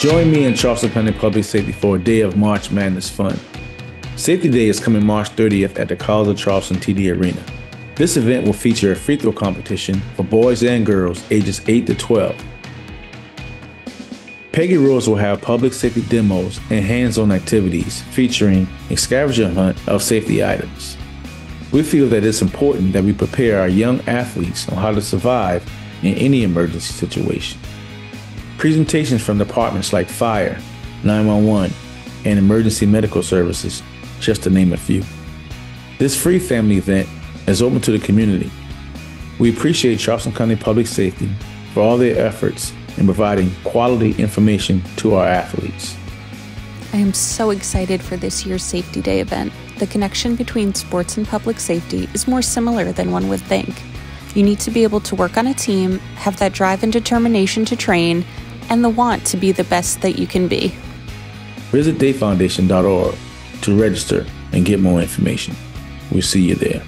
Join me in Charleston County Public Safety for a day of March Madness fun. Safety DAE is coming March 30th at the College of Charleston TD Arena. This event will feature a free throw competition for boys and girls ages 8 to 12. Peggy Rose will have public safety demos and hands-on activities featuring a scavenger hunt of safety items. We feel that it's important that we prepare our young athletes on how to survive in any emergency situation. Presentations from departments like fire, 911, and emergency medical services, just to name a few. This free family event is open to the community. We appreciate Charleston County Public Safety for all their efforts in providing quality information to our athletes. I am so excited for this year's Safety DAE event. The connection between sports and public safety is more similar than one would think. You need to be able to work on a team, have that drive and determination to train, and the want to be the best that you can be. Visit daefoundation.org to register and get more information. We'll see you there.